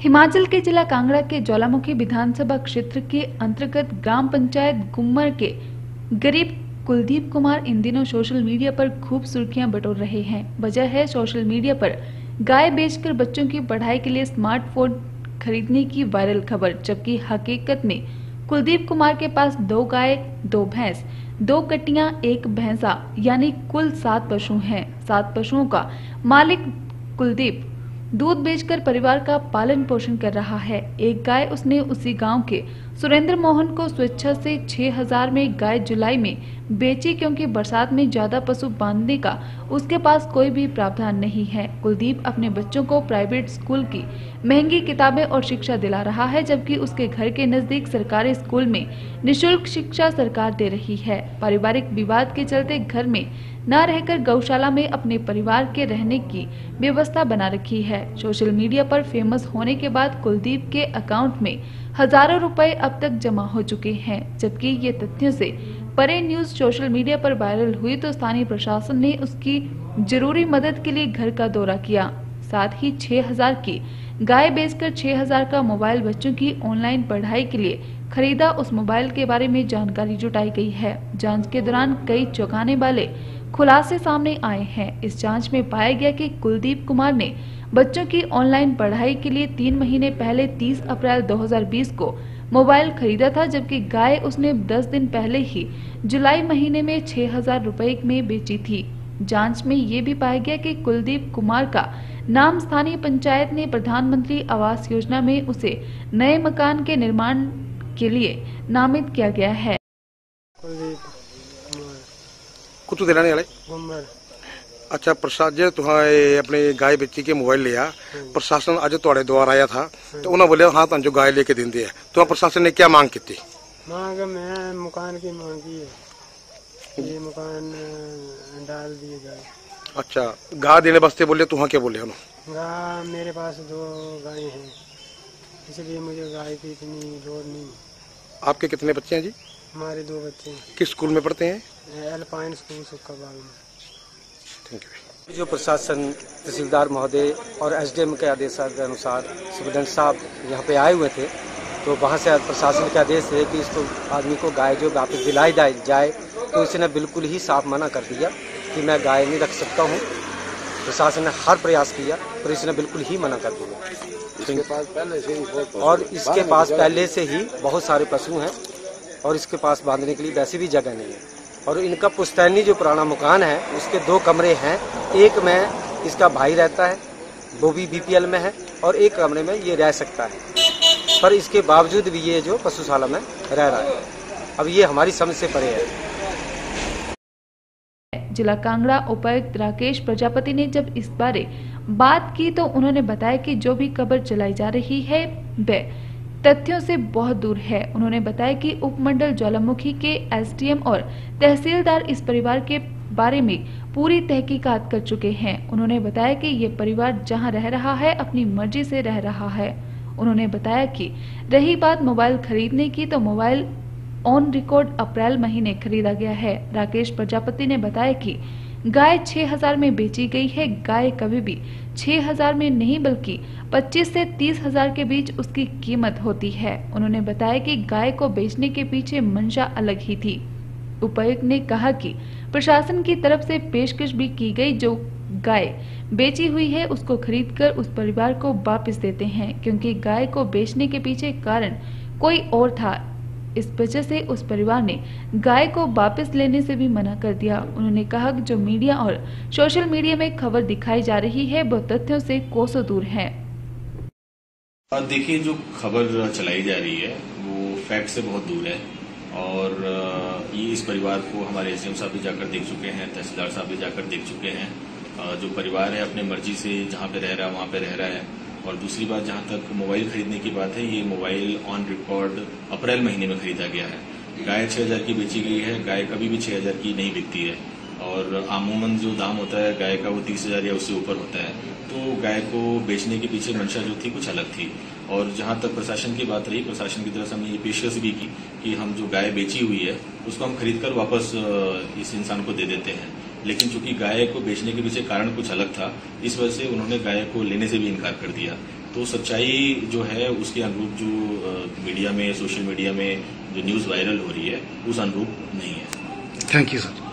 हिमाचल के जिला कांगड़ा के ज्वालामुखी विधानसभा क्षेत्र के अंतर्गत ग्राम पंचायत गुम्मर के गरीब कुलदीप कुमार इन दिनों सोशल मीडिया पर खूब सुर्खियाँ बटोर रहे हैं। वजह है, सोशल मीडिया पर गाय बेचकर बच्चों की पढ़ाई के लिए स्मार्टफ़ोन खरीदने की वायरल खबर, जबकि हकीकत में कुलदीप कुमार के पास दो गाय, दो भैंस, दो कटियाँ एक भैंसा, यानी कुल सात पशु हैं। सात पशुओं का मालिक कुलदीप दूध बेचकर परिवार का पालन पोषण कर रहा है। एक गाय उसने उसी गाँव के सुरेंद्र मोहन को स्वेच्छा से 6000 में गाय जुलाई में बेची क्योंकि बरसात में ज़्यादा पशु बांधने का उसके पास कोई भी प्रावधान नहीं है। कुलदीप अपने बच्चों को प्राइवेट स्कूल की महँगी किताबें और शिक्षा दिला रहा है, जबकि उसके घर के नज़दीक सरकारी स्कूल में निशुल्क शिक्षा सरकार दे रही है। पारिवारिक विवाद के चलते घर में न रहकर गौशाला में अपने परिवार के रहने की व्यवस्था बना रखी है। सोशल मीडिया पर फ़ेमस होने के बाद कुलदीप के अकाउंट में हज़ारों रुपए अब तक जमा हो चुके हैं, जबकि ये तथ्यों से परे न्यूज़ सोशल मीडिया पर वायरल हुई तो स्थानीय प्रशासन ने उसकी ज़रूरी मदद के लिए घर का दौरा किया। साथ ही 6000 की गाय बेचकर 6000 का मोबाइल बच्चों की ऑनलाइन पढ़ाई के लिए खरीदा उस मोबाइल के बारे में जानकारी जुटाई गई है। जाँच के दौरान कई चौंकाने वाले खुलासे सामने आए हैं। इस जाँच में पाया गया कि कुलदीप कुमार ने बच्चों की ऑनलाइन पढ़ाई के लिए तीन महीने पहले 30 अप्रैल 2020 को मोबाइल खरीदा था, जबकि गाय उसने 10 दिन पहले ही जुलाई महीने में छह हज़ार में बेची थी। जाँच में ये भी पाया गया कि कुलदीप कुमार का नाम स्थानीय पंचायत ने प्रधानमंत्री आवास योजना में उसे नए मकान के निर्माण के लिए नामित किया गया है। कुछ देना नहीं वाले? अच्छा प्रसाद जी तुम अपने गाय बेची के मोबाइल लिया। हम्म। प्रशासन अज थे द्वार आया था तो उन्होंने बोलिया हाँ तुम जो गाय लेके दें तो प्रशासन ने क्या मांग की मांग मैं मकान की मांग की है। ये मकान डाल दिए अच्छा, गाय अच्छा गा देने वास्ते बोले तो क्या बोले हम गा मेरे पास दो गाय हैं इसलिए मुझे गाय की इतनी लोड नहीं। आपके कितने बच्चे हैं जी? हमारे दो बच्चे हैं। किस स्कूल में पढ़ते हैं? एल्पाइन स्कूल सुक्का बाग में। थैंक यू जो प्रशासन तहसीलदार महोदय और एसडीएम के आदेश के अनुसार सुप्रीडेंट साहब यहाँ पे आए हुए थे तो वहाँ से प्रशासन के आदेश है कि इसको आदमी को गाय जो वापस दिलाई जाए जाए तो इसने बिल्कुल ही साफ़ मना कर दिया कि मैं गाय नहीं रख सकता हूँ। प्रशासन ने हर प्रयास किया पर इसने बिल्कुल ही मना कर दिया। इसके पास पहले से ही और इसके पास पहले से ही बहुत सारे पशु हैं और इसके पास बांधने के लिए वैसे भी जगह नहीं है। और इनका पुश्तैनी जो पुराना मकान है उसके दो कमरे हैं। एक में इसका भाई रहता है वो भी बीपीएल में है और एक कमरे में ये रह सकता है। पर इसके बावजूद भी ये जो पशुशाला में रह रहा है अब ये हमारी समझ से परे है। जिला कांगड़ा उपायुक्त राकेश प्रजापति ने जब इस बारे बात की तो उन्होंने बताया कि जो भी खबर चलाई जा रही है, वह तथ्यों से बहुत दूर है। उन्होंने बताया कि उपमंडल ज्वालामुखी के एसडीएम और तहसीलदार इस परिवार के बारे में पूरी तहकीकात कर चुके हैं। उन्होंने बताया कि ये परिवार जहाँ रह रहा है, अपनी मर्ज़ी से रह रहा है। उन्होंने बताया कि रही बात मोबाइल खरीदने की तो मोबाइल ऑन रिकॉर्ड अप्रैल महीने खरीदा गया है। राकेश प्रजापति ने बताया कि गाय 6000 में बेची गई है। गाय कभी भी 6000 में नहीं, बल्कि 25 से तीस हज़ार के बीच उसकी कीमत होती है। उन्होंने बताया कि गाय को बेचने के पीछे मंशा अलग ही थी। उपायुक्त ने कहा कि प्रशासन की तरफ़ से पेशकश भी की गई। जो गाय बेची हुई है, उसको खरीदकर उस परिवार को वापस देते हैं, क्योंकि गाय को बेचने के पीछे कारण कोई और था। इस वजह से उस परिवार ने गाय को वापस लेने से भी मना कर दिया। उन्होंने कहा कि जो मीडिया और सोशल मीडिया में खबर दिखाई जा रही है, वो तथ्यों से कोसों दूर है। देखिए, जो खबर चलाई जा रही है, वो फैक्ट से बहुत दूर है। और ये इस परिवार को हमारे एसडीएम साहब भी जाकर देख चुके हैं, तहसीलदार साहब भी जाकर देख चुके हैं। जो परिवार है, अपने मर्ज़ी से जहाँ पे रह रहा है, वहाँ पे रह रहा है। और दूसरी बात, जहाँ तक मोबाइल खरीदने की बात है, ये मोबाइल ऑन रिकॉर्ड अप्रैल महीने में खरीदा गया है। गाय छह हज़ार की बेची गई है, गाय कभी भी छह हज़ार की नहीं बिकती है। और अमूमन जो दाम होता है, गाय का वो तीस हज़ार या उससे ऊपर होता है। तो गाय को बेचने के पीछे मंशा जो थी, कुछ अलग थी। और जहाँ तक प्रशासन की बात रही, प्रशासन की तरफ़ से हमने ये पेशकश भी की कि हम जो गाय बेची हुई है, उसको हम खरीद कर वापस इस इंसान को दे देते हैं। लेकिन चूँकि गाय को बेचने के पीछे कारण कुछ अलग था, इस वजह से उन्होंने गाय को लेने से भी इनकार कर दिया। तो सच्चाई जो है, उसके अनुरूप जो मीडिया में, सोशल मीडिया में जो न्यूज़ वायरल हो रही है, उस अनुरूप नहीं है। Thank you sir